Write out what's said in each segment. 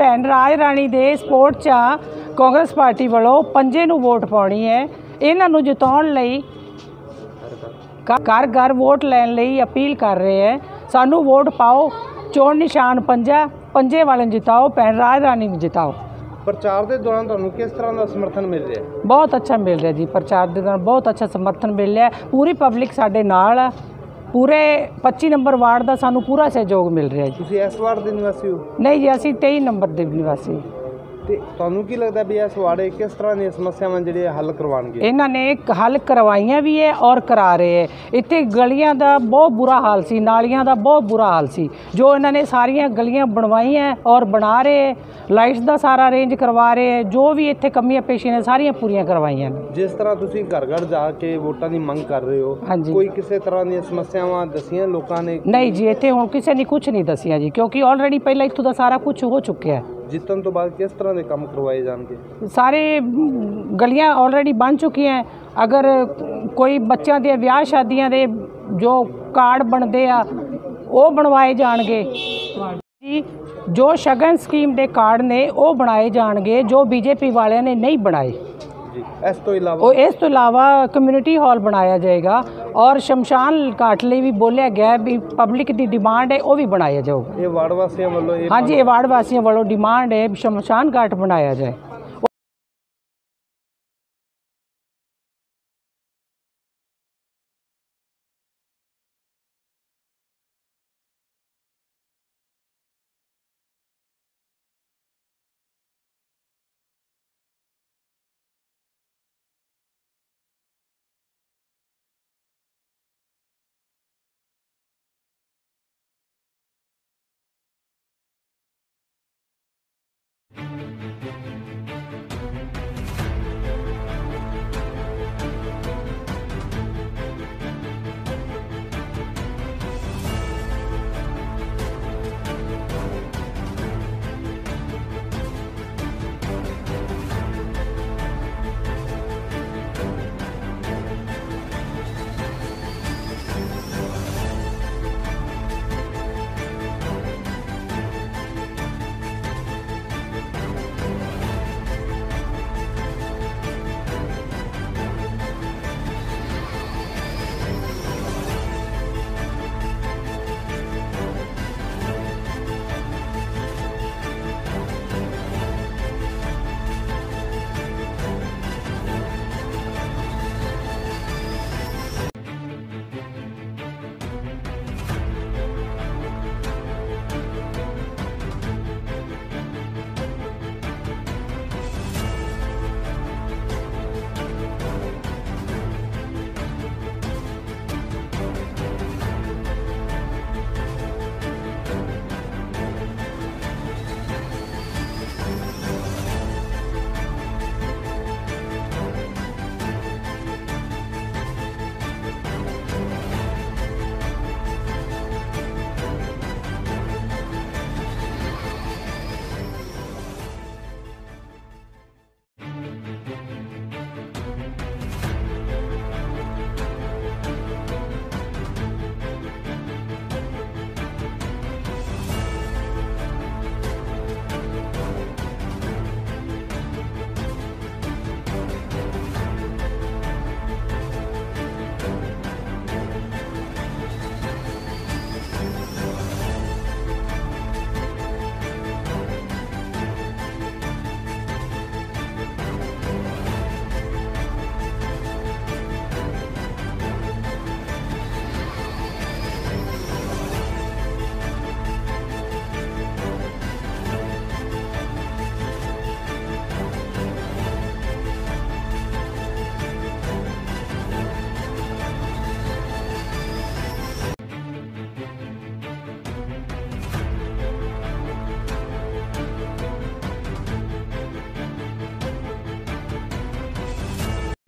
ਭੈਣ ਰਾਜ ਰਾਣੀ ਦੇ ਸਪੋਰਟ 'ਚ ਆ। ਕਾਂਗਰਸ ਪਾਰਟੀ ਵੱਲੋਂ ਪੰਜੇ ਨੂੰ ਵੋਟ ਪਾਉਣੀ ਹੈ। ਇਹਨਾਂ ਨੂੰ ਜਿਤਾਉਣ ਲਈ ਘਰ ਘਰ ਵੋਟ ਲੈਣ ਲਈ ਅਪੀਲ ਕਰ ਰਹੇ ਹੈ। ਸਾਨੂੰ ਵੋਟ ਪਾਓ ਚੋਣ ਨਿਸ਼ਾਨ ਪੰਜਾ ਪੰਜੇ ਵਾਲੇ ਨੂੰ ਜਿਤਾਓ ਭੈਣ ਰਾਜ ਰਾਣੀ ਨੂੰ ਜਿਤਾਓ। ਪ੍ਰਚਾਰ ਦੇ ਦੌਰਾਨ ਤੁਹਾਨੂੰ ਕਿਸ ਤਰ੍ਹਾਂ ਦਾ ਸਮਰਥਨ ਮਿਲ ਰਿਹਾ ਬਹੁਤ ਅੱਛਾ ਮਿਲ ਰਿਹਾ ਜੀ ਪ੍ਰਚਾਰ ਦੇ ਦੌਰਾਨ ਬਹੁਤ ਅੱਛਾ ਸਮਰਥਨ ਮਿਲ ਰਿਹਾ। ਪੂਰੀ ਪਬਲਿਕ ਸਾਡੇ ਨਾਲ ਆ। ਪੂਰੇ 25 ਨੰਬਰ ਵਾਰਡ ਦਾ ਸਾਨੂੰ ਪੂਰਾ ਸਹਿਯੋਗ ਮਿਲ ਰਿਹਾ ਜੀ। ਤੁਸੀਂ ਇਸ ਵਾਰਡ ਦੇ ਨਿਵਾਸੀ ਹੋ? ਨਹੀਂ ਜੀ ਅਸੀਂ 23 ਨੰਬਰ ਦੇ ਨਿਵਾਸੀ। ਤੇ ਤੁਹਾਨੂੰ ਕੀ ਲੱਗਦਾ ਵੀ ਇਹ ਕਿਸ ਤਰ੍ਹਾਂ ਦੀਆਂ ਸਮੱਸਿਆਵਾਂ ਜਿਹੜੀਆਂ ਹੱਲ ਕਰਵਾਉਣਗੇ? ਇਹਨਾਂ ਨੇ ਹੱਲ ਕਰਵਾਈਆਂ ਵੀ ਹੈ ਔਰ ਕਰਾ ਰਹੇ ਹੈ। ਇੱਥੇ ਗਲੀਆਂ ਦਾ ਬਹੁਤ ਬੁਰਾ ਹਾਲ ਸੀ ਨਾਲੀਆਂ ਦਾ ਬਹੁਤ ਬੁਰਾ ਹਾਲ ਸੀ। ਜੋ ਇਹਨਾਂ ਨੇ ਸਾਰੀਆਂ ਗਲੀਆਂ ਬਣਵਾਈਆਂ ਔਰ ਬਣਾ ਰਹੇ ਲਾਈਟਸ ਦਾ ਸਾਰਾ ਅਰੇਂਜ ਕਰਵਾ ਰਹੇ ਹੈ ਜੋ ਵੀ ਇੱਥੇ ਕਮੀਆਂ ਪੇਸ਼ੀਆਂ ਨੇ ਸਾਰੀਆਂ ਪੂਰੀਆਂ ਕਰਵਾਈਆਂ ਨੇ। ਜਿਸ ਤਰ੍ਹਾਂ ਤੁਸੀਂ ਘਰ ਘਰ ਜਾ ਕੇ ਵੋਟਾਂ ਦੀ ਮੰਗ ਕਰ ਰਹੇ ਹੋ। ਕੋਈ ਕਿਸੇ ਤਰ੍ਹਾਂ ਦੀਆਂ ਸਮੱਸਿਆਵਾਂ ਦਸੀਆਂ ਲੋਕਾਂ ਨੇ? ਨਹੀਂ ਜੀ ਇੱਥੇ ਹੁਣ ਕਿਸੇ ਨੇ ਕੁਝ ਨਹੀਂ ਦੱਸਿਆ ਜੀ ਕਿਉਂਕਿ ਆਲਰੇਡੀ ਪਹਿਲਾਂ ਇੱਥੋਂ ਦਾ ਸਾਰਾ ਕੁਝ ਹੋ ਚੁੱਕਿਆ ਹੈ। ਜਿੱਤਣ ਤੋਂ ਬਾਅਦ ਕਿਸ ਤਰ੍ਹਾਂ ਦੇ ਕੰਮ ਕਰਵਾਏ ਜਾਣਗੇ? ਸਾਰੇ ਗਲੀਆਂ ਆਲਰੇਡੀ ਬਣ ਚੁੱਕੀਆਂ ਅਗਰ ਕੋਈ ਬੱਚਿਆਂ ਦੇ ਵਿਆਹ ਸ਼ਾਦੀਆਂ ਦੇ ਜੋ ਕਾਰਡ ਬਣਦੇ ਆ, ਉਹ ਬਣਵਾਏ ਜਾਣਗੇ। ਜੀ, ਜੋ ਸ਼ਗਨ ਸਕੀਮ ਦੇ ਕਾਰਡ ਨੇ, ਉਹ ਬਣਾਏ ਜਾਣਗੇ, ਜੋ ਬੀਜੇਪੀ ਵਾਲਿਆਂ ਨੇ ਨਹੀਂ ਬਣਾਏ। ਇਸ ਤੋਂ ਇਲਾਵਾ ਉਹ ਇਸ ਤੋਂ ਇਲਾਵਾ ਕਮਿਊਨਿਟੀ ਹਾਲ ਬਣਾਇਆ ਜਾਏਗਾ ਔਰ ਸ਼ਮਸ਼ਾਨ ਘਾਟ ਲਈ ਵੀ ਬੋਲਿਆ ਗਿਆ ਵੀ ਪਬਲਿਕ ਦੀ ਡਿਮਾਂਡ ਹੈ ਉਹ ਵੀ ਬਣਾਇਆ ਜਾਊਗਾ। ਇਹ ਵਾਰਡ ਵਾਸੀਆਂ ਵੱਲੋਂ ਹਾਂਜੀ ਇਹ ਵਾਰਡ ਵਾਸੀਆਂ ਵੱਲੋਂ ਡਿਮਾਂਡ ਹੈ ਸ਼ਮਸ਼ਾਨ ਘਾਟ ਬਣਾਇਆ ਜਾਏ।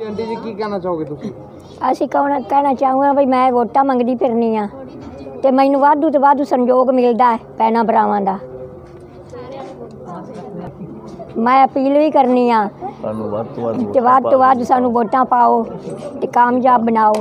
ਆਂਟੀ ਜੀ ਕੀ ਕਹਿਣਾ ਚਾਹੋਗੇ ਤੁਸੀਂ? ਅਸੀਂ ਕਹਣਾ ਕਹਿਣਾ ਚਾਹੂੰਗਾ ਵੀ ਮੈਂ ਵੋਟਾਂ ਮੰਗਦੀ ਫਿਰਨੀ ਆ ਤੇ ਮੈਨੂੰ ਵਾਧੂ ਤੇ ਵਾਧੂ ਸੰਯੋਗ ਮਿਲਦਾ ਹੈ ਭੈਣਾਂ ਭਰਾਵਾਂ ਦਾ। ਮੈਂ ਅਪੀਲ ਵੀ ਕਰਨੀ ਆ ਸਾਨੂੰ ਵੱਧ ਤੋਂ ਵੱਧ ਤੇ ਵੱਧ ਤੋਂ ਵੱਧ ਸਾਨੂੰ ਵੋਟਾਂ ਪਾਓ ਤੇ ਕਾਮਯਾਬ ਬਣਾਓ।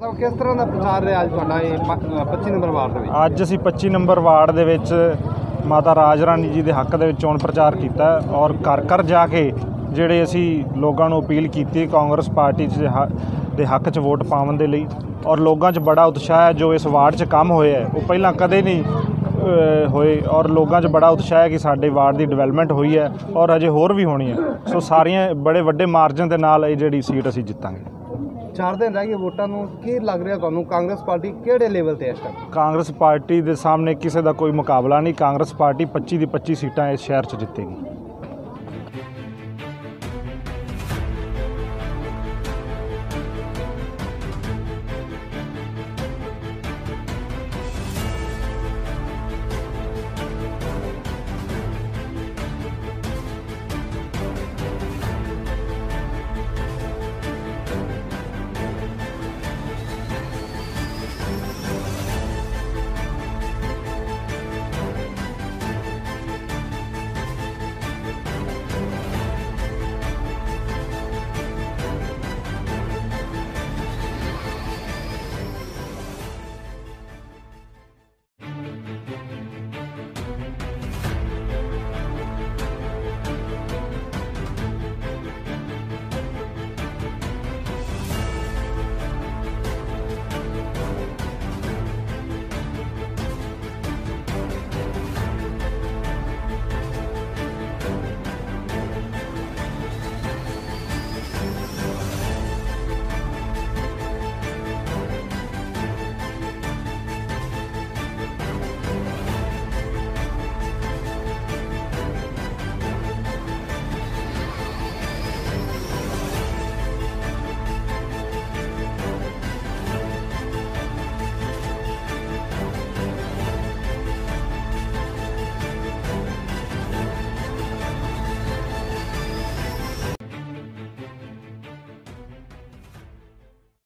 ਸਭ ਕਿਸ ਤਰ੍ਹਾਂ ਦਾ ਪ੍ਰਚਾਰ ਰਿਹਾ ਅੱਜ ਤੁਹਾਡਾ ਇਹ ਪ- ਅ, 25 ਨੰਬਰ ਵਾਰਡ ਦੇ ਵਿੱਚ? ਅੱਜ ਅਸੀਂ 25 ਨੰਬਰ ਵਾਰਡ ਦੇ ਵਿੱਚ ਮਾਤਾ ਰਾਜ ਰਾਣੀ ਜੀ ਦੇ ਹੱਕ ਦੇ ਵਿੱਚ ਚੋਣ ਪ੍ਰਚਾਰ ਕੀਤਾ ਹੈ ਔਰ ਘਰ ਘਰ ਜਾ ਕੇ ਜਿਹੜੇ ਅਸੀਂ ਲੋਕਾਂ ਨੂੰ ਅਪੀਲ ਕੀਤੀ ਕਾਂਗਰਸ ਪਾਰਟੀ 'ਚ ਹ- ਦੇ ਹੱਕ 'ਚ ਵੋਟ ਪਾਉਣ ਦੇ ਲਈ ਔਰ ਲੋਕਾਂ 'ਚ ਬੜਾ ਉਤਸ਼ਾਹ ਹੈ ਜੋ ਇਸ ਵਾਰਡ 'ਚ ਕੰਮ ਹੋਇਆ ਹੈ ਉਹ ਪਹਿਲਾਂ ਕਦੇ ਨਹੀਂ ਅ, ਹੋਏ ਔਰ ਲੋਕਾਂ 'ਚ ਬੜਾ ਉਤਸ਼ਾਹ ਹੈ ਕਿ ਸਾਡੇ ਵਾਰਡ ਦੀ ਡਿਵੈਲਪਮੈਂਟ ਹੋਈ ਹੈ ਔਰ ਅਜੇ ਹੋਰ ਵੀ ਹੋਣੀ ਹੈ। ਸੋ ਸਾਰੀਆਂ ਬੜੇ ਵੱਡੇ ਮਾਰਜਨ ਦੇ ਨਾਲ ਇਹ ਜਿਹੜੀ ਸੀਟ ਅਸੀਂ ਜਿੱਤਾਂਗੇ। ਚਾਰ ਦਿਨ ਰਹਿ ਗਏ ਵੋਟਾਂ ਨੂੰ, ਕੀ ਲੱਗ ਰਿਹਾ ਤੁਹਾਨੂੰ? ਕਾਂਗਰਸ ਪਾਰਟੀ ਕਿਹੜੇ ਲੈਵਲ ਤੇ ਹੈ ਇਸ ਟਾਈਮ ਕਾਂਗਰਸ ਪਾਰਟੀ ਦੇ ਸਾਹਮਣੇ ਕਿਸੇ ਦਾ ਕੋਈ ਮੁਕਾਬਲਾ ਨਹੀਂ। ਕਾਂਗਰਸ ਪਾਰਟੀ 25 ਦੀ 25 ਸੀਟਾਂ ਇਸ ਸ਼ਹਿਰ 'ਚ ਜਿੱਤੇਗੀ।